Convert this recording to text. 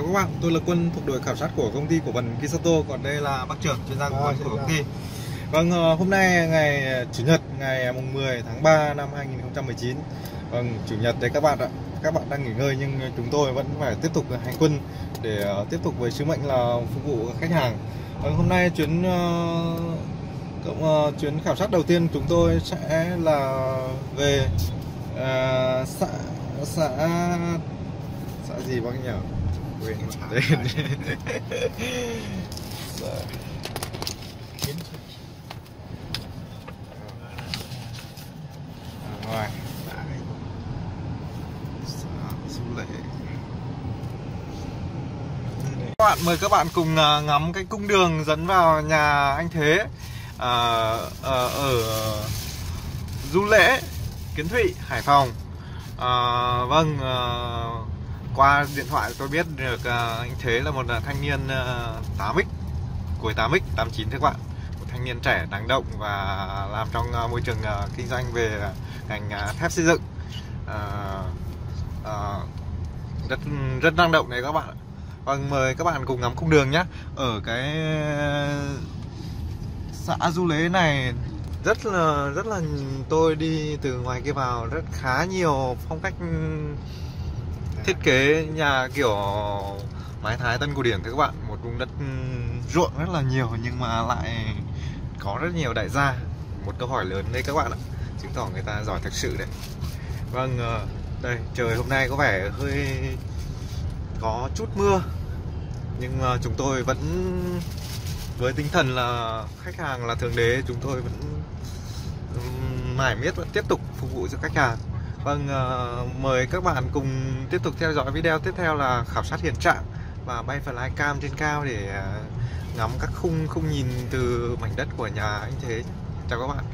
Chào các bạn, tôi là Quân thuộc đội khảo sát của công ty cổ phần Kisato Còn đây là bác trưởng chuyên gia của, À, công ty Vâng, ờ, hôm nay ngày Chủ nhật ngày mùng 10 tháng 3 năm 2019 Vâng, Chủ nhật đấy các bạn ạ. Các bạn đang nghỉ ngơi nhưng chúng tôi vẫn phải tiếp tục hành quân Để ờ, tiếp tục với sứ mệnh là phục vụ khách hàng. Vâng, hôm nay chuyến ờ, cộng, chuyến khảo sát đầu tiên chúng tôi sẽ là về ờ, xã xã xã gì bác nhỉ quên mất Du Lệ các bạn mời các bạn cùng ờ, ngắm cái cung đường dẫn vào nhà anh Thế à, ở, ở Du Lễ Kiến Thụy Hải Phòng. À, vâng à, qua điện thoại tôi biết được ờ, anh Thế là một ờ, thanh niên à, 8x cuối 8x 89 thưa các bạn. Một thanh niên trẻ năng động và làm trong ờ, môi trường kinh doanh về ngành thép xây dựng. Rất rất năng động này các bạn. Vâng mời các bạn cùng ngắm cung đường nhé. Ở cái xã Du lế này rất là rất là tôi đi từ ngoài kia vào rất khá nhiều phong cách thiết kế nhà kiểu mái thái tân cổ điển thưa các bạn. Một vùng đất ừ, ruộng rất là nhiều nhưng mà lại có rất nhiều đại gia. Một câu hỏi lớn đấy các bạn ạ. Chứng tỏ người ta giỏi thực sự đấy. Vâng ờ, đây, trời hôm nay có vẻ hơi có chút mưa. Nhưng mà chúng tôi vẫn, với tinh thần là khách hàng là thượng đế, chúng tôi vẫn mải miết vẫn tiếp tục phục vụ cho khách hàng vâng ờ, mời các bạn cùng tiếp tục theo dõi video tiếp theo là khảo sát hiện trạng và bay flycam trên cao để ờ, ngắm các khung khung nhìn từ mảnh đất của nhà anh thế. Chào các bạn.